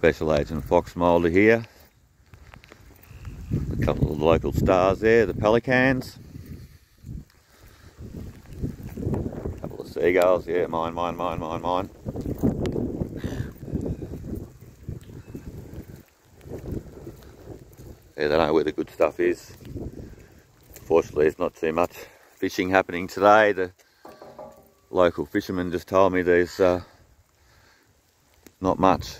Special Agent Fox Mulder here. A couple of local stars there, the pelicans. A couple of seagulls, yeah, mine, mine, mine, mine, mine. Yeah, they know where the good stuff is. Fortunately, there's not too much fishing happening today. The local fisherman just told me there's uh, not much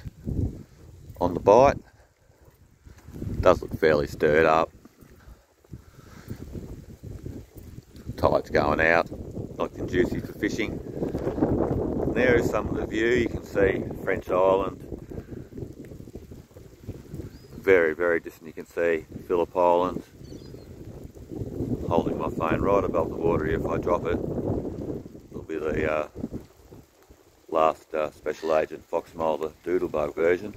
on the bite. Does look fairly stirred up. Tide's going out, not conducive for fishing. There is some of the view, you can see French Island. Very, very distant you can see Phillip Island. Holding my phone right above the water if I drop it. It'll be the uh, last uh, Special Agent Fox Mulder Doodlebug version.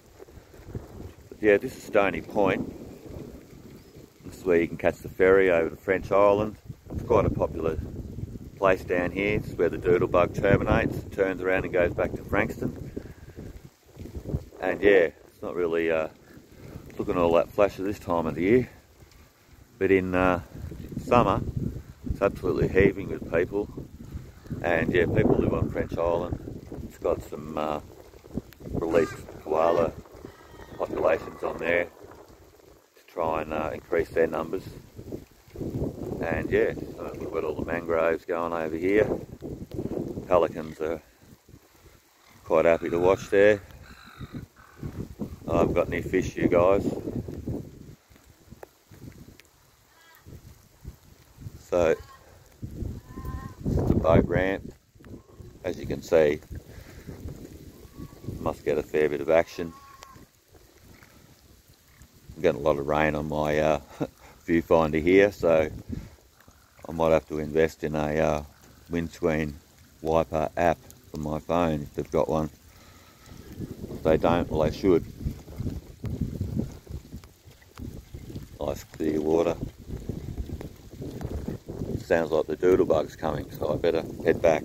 Yeah, this is Stony Point. This is where you can catch the ferry over to French Island. It's quite a popular place down here. It's where the Doodlebug terminates, turns around and goes back to Frankston. And yeah, it's not really uh, looking all that flash at this time of the year. But in uh, summer, it's absolutely heaving with people. And yeah, people live on French Island it's got some uh, released koala on there to try and uh, increase their numbers. And yeah, we've got all the mangroves going over here. Pelicans are quite happy to watch there. I haven't got any fish, you guys. So, this is the boat ramp. As you can see, must get a fair bit of action. Getting a lot of rain on my uh, viewfinder here, so I might have to invest in a uh, windscreen wiper app for my phone if they've got one. If they don't, well they should. Nice clear water. Sounds like the doodlebug's coming, so I better head back.